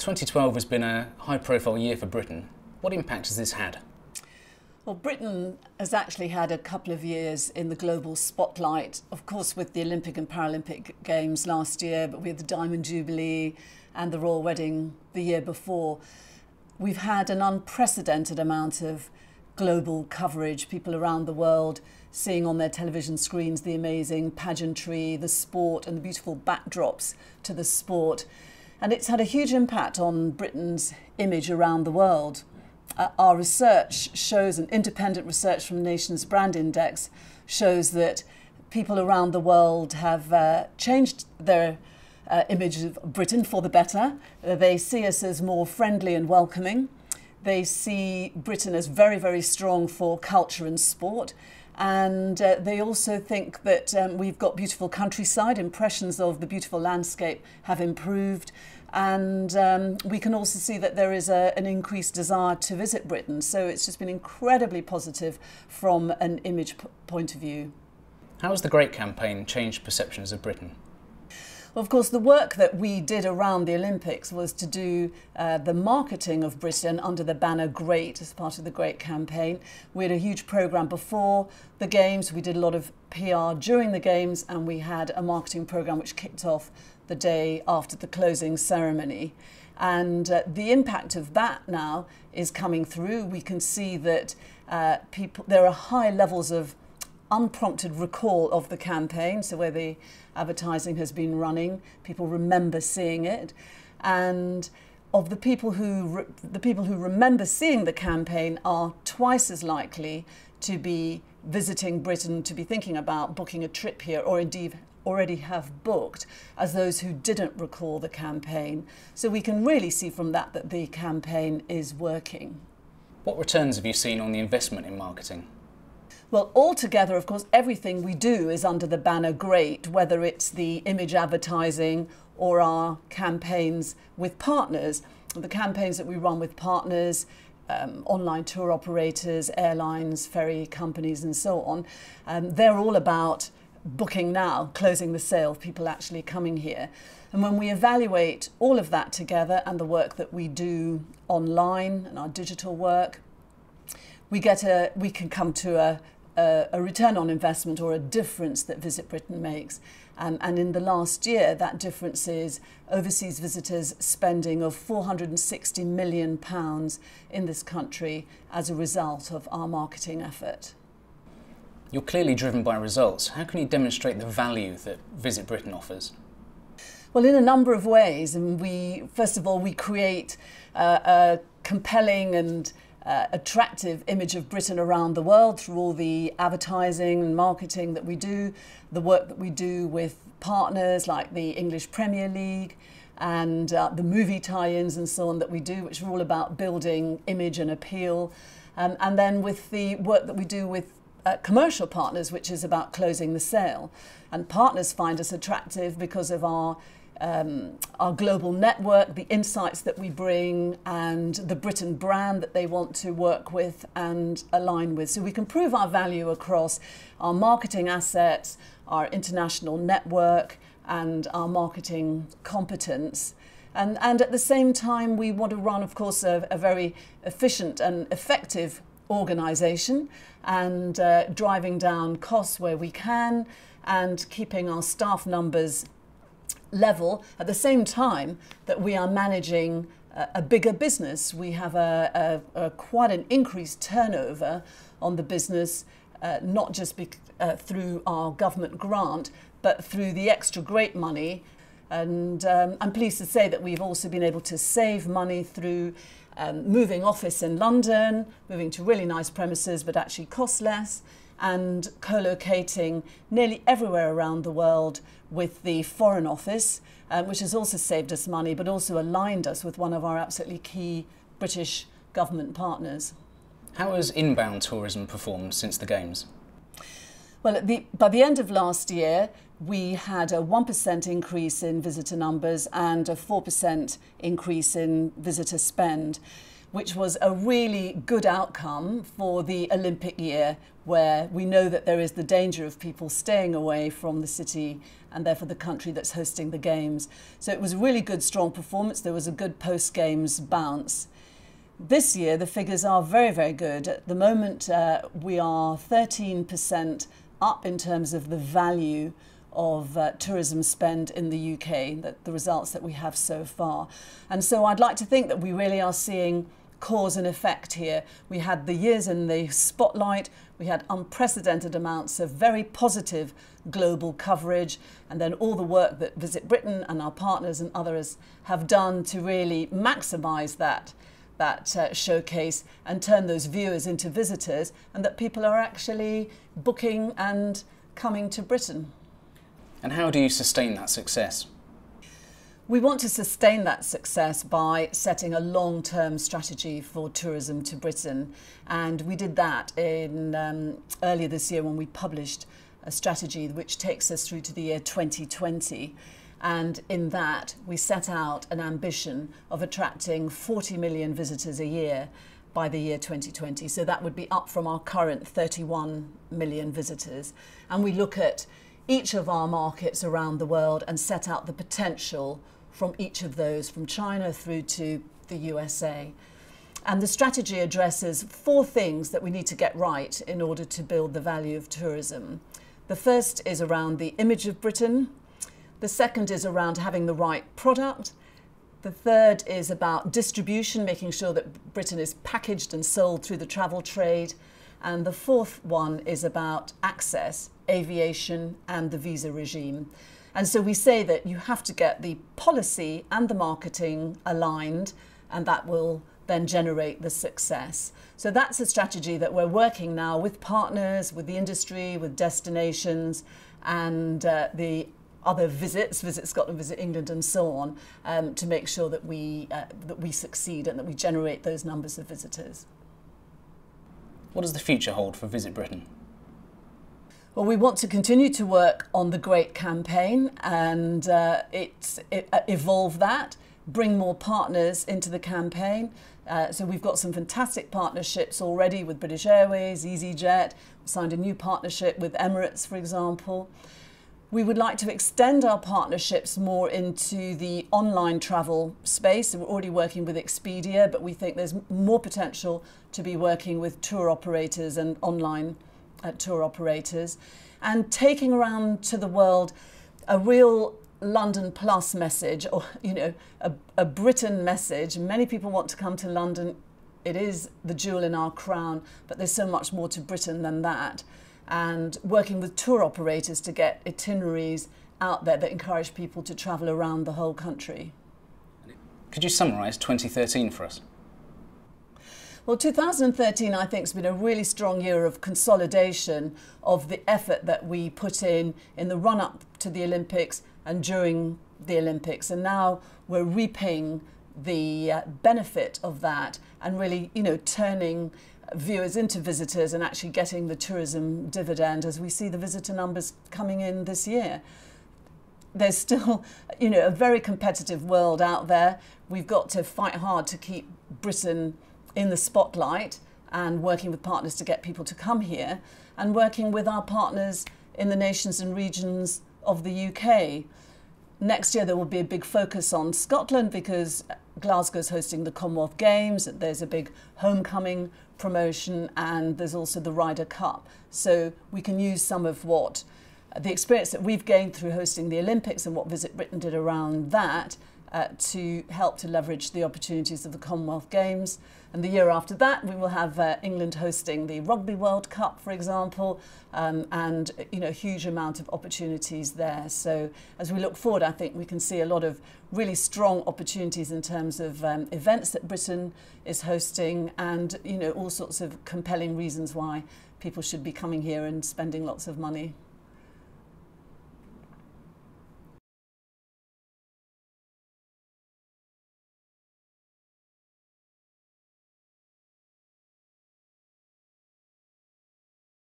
2012 has been a high profile year for Britain. What impact has this had? Well, Britain has actually had a couple of years in the global spotlight, of course, with the Olympic and Paralympic Games last year, but had the Diamond Jubilee and the Royal Wedding the year before. We've had an unprecedented amount of global coverage, people around the world seeing on their television screens the amazing pageantry, the sport, and the beautiful backdrops to the sport. And it's had a huge impact on Britain's image around the world. Uh, our research shows, an independent research from Nation Brands Index shows that people around the world have uh, changed their uh, image of Britain for the better. Uh, they see us as more friendly and welcoming. They see Britain as very, very strong for culture and sport. and uh, they also think that um, we've got beautiful countryside. Impressions of the beautiful landscape have improved. And um, we can also see that there is a, an increased desire to visit Britain. So it's just been incredibly positive from an image point of view. How has the Great Campaign changed perceptions of Britain? Well, of course, the work that we did around the Olympics was to do uh, the marketing of Britain under the banner GREAT as part of the GREAT campaign. We had a huge programme before the Games, we did a lot of PR during the Games, and we had a marketing programme which kicked off the day after the closing ceremony. And uh, the impact of that now is coming through. We can see that uh, people, there are high levels of unprompted recall of the campaign, so where the advertising has been running, people remember seeing it, and of the people who the people who remember seeing the campaign are twice as likely to be visiting Britain, to be thinking about booking a trip here, or indeed already have booked as those who didn't recall the campaign. So we can really see from that that the campaign is working. What returns have you seen on the investment in marketing? Well, altogether, of course, everything we do is under the banner GREAT, whether it's the image advertising or our campaigns with partners. The campaigns that we run with partners, um, online tour operators, airlines, ferry companies, and so on, um, they're all about booking now, closing the sale, people actually coming here. And when we evaluate all of that together and the work that we do online and our digital work, we get a we can come to a, a, a, return on investment or a difference that Visit Britain makes. Um, and in the last year, that difference is overseas visitors spending of 460 million pounds in this country as a result of our marketing effort. You're clearly driven by results. How can you demonstrate the value that Visit Britain offers? Well, in a number of ways. And we, first of all, we create uh, a compelling and uh, attractive image of Britain around the world through all the advertising and marketing that we do, the work that we do with partners like the English Premier League and uh, the movie tie-ins and so on that we do, which are all about building image and appeal. Um, and then with the work that we do with uh, commercial partners, which is about closing the sale. And partners find us attractive because of our um, our global network, the insights that we bring, and the Britain brand that they want to work with and align with. So we can prove our value across our marketing assets, our international network, and our marketing competence. And, and at the same time, we want to run, of course, a, a very efficient and effective organisation and uh, driving down costs where we can and keeping our staff numbers level at the same time that we are managing a, a bigger business. We have a, a, a, quite an increased turnover on the business, uh, not just be, uh, through our government grant, but through the extra great money. And um, I'm pleased to say that we've also been able to save money through um, moving office in London, moving to really nice premises, but actually cost less and co-locating nearly everywhere around the world with the Foreign Office, um, which has also saved us money, but also aligned us with one of our absolutely key British government partners. How has inbound tourism performed since the Games? Well, the, by the end of last year, we had a 1% increase in visitor numbers and a 4% increase in visitor spend. Which was a really good outcome for the Olympic year, where we know that there is the danger of people staying away from the city and therefore the country that's hosting the Games. So it was a really good, strong performance. There was a good post Games bounce. This year, the figures are very, very good. At the moment, uh, we are 13% up in terms of the value of uh, tourism spend in the UK, the, the results that we have so far. And so I'd like to think that we really are seeing cause and effect here. We had the years in the spotlight, we had unprecedented amounts of very positive global coverage, and then all the work that Visit Britain and our partners and others have done to really maximise that. That uh, showcase and turn those viewers into visitors, and that people are actually booking and coming to Britain. And how do you sustain that success? We want to sustain that success by setting a long term strategy for tourism to Britain. And we did that in um, earlier this year when we published a strategy which takes us through to the year 2020. And in that, we set out an ambition of attracting 40 million visitors a year by the year 2020. So that would be up from our current 31 million visitors. And we look at each of our markets around the world and set out the potential from each of those, from China through to the USA. And the strategy addresses four things that we need to get right in order to build the value of tourism. The first is around the image of Britain. The second is around having the right product. The third is about distribution, making sure that Britain is packaged and sold through the travel trade. And the fourth one is about access, aviation, and the visa regime. And so we say that you have to get the policy and the marketing aligned, and that will then generate the success. So that's a strategy that we're working now with partners, with the industry, with destinations, and uh, the other visits, Visit Scotland, Visit England, and so on, um, to make sure that we uh, that we succeed and that we generate those numbers of visitors. What does the future hold for Visit Britain? Well, we want to continue to work on the Great Campaign and uh, it, uh, evolve that, bring more partners into the campaign. Uh, so we've got some fantastic partnerships already with British Airways, EasyJet. We signed a new partnership with Emirates, for example. We would like to extend our partnerships more into the online travel space. We're already working with Expedia, but we think there's more potential to be working with tour operators and online uh, tour operators and taking around to the world a real London plus message or you know a, a Britain message many people want to come to London it is the jewel in our crown but there's so much more to Britain than that and working with tour operators to get itineraries out there that encourage people to travel around the whole country. Could you summarise 2013 for us? Well, 2013, I think, has been a really strong year of consolidation of the effort that we put in in the run up to the Olympics and during the Olympics. And now we're reaping the uh, benefit of that and really, you know, turning viewers into visitors and actually getting the tourism dividend as we see the visitor numbers coming in this year there's still, you know, a very competitive world out there. We've got to fight hard to keep Britain in the spotlight and working with partners to get people to come here and working with our partners in the nations and regions of the UK. Next year, there will be a big focus on Scotland because Glasgow's hosting the Commonwealth Games. There's a big homecoming promotion, and there's also the Ryder Cup. So we can use some of what the experience that we've gained through hosting the Olympics and what Visit Britain did around that uh, to help to leverage the opportunities of the Commonwealth Games. And the year after that, we will have uh, England hosting the Rugby World Cup, for example, um, and you know, a huge amount of opportunities there. So as we look forward, I think we can see a lot of really strong opportunities in terms of um, events that Britain is hosting and you know, all sorts of compelling reasons why people should be coming here and spending lots of money.